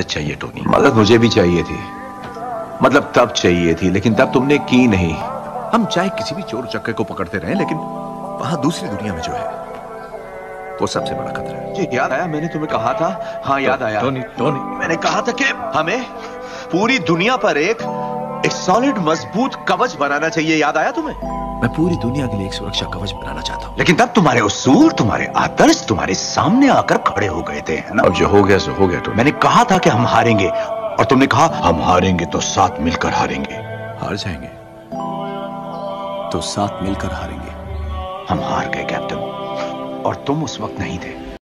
मदद चाहिए टोनी। मदद मुझे भी चाहिए थी। मतलब तब चाहिए थी लेकिन तब तुमने की नहीं। हम चाहे किसी भी चोर चक्के को पकड़ते रहे लेकिन वहाँ दूसरी दुनिया में जो है वो सबसे बड़ा खतरा है। जी याद आया? मैंने तुम्हें कहा था। हाँ याद आया। टोनी टोनी मैंने कहा था कि हमें पूरी दुनिया पर एक एक सॉलिड मज़बूत कवच बनाना चाहिए। याद आया तुम्हें? मैं पूरी दुनिया के लिए एक सुरक्षा कवच बनाना चाहता हूँ। लेकिन तब तुम्हारे उसूल तुम्हारे आदर्श तुम्हारे सामने आकर खड़े हो गए थे है ना? अब जो हो गया सो हो गया तो। मैंने कहा था कि हम हारेंगे और तुमने कहा हम हारेंगे तो साथ मिलकर हारेंगे। हार जाएँगे। तो साथ मिलकर हारेंगे। हम हार गए कैप्टन। और तुम उस वक्त नहीं थे।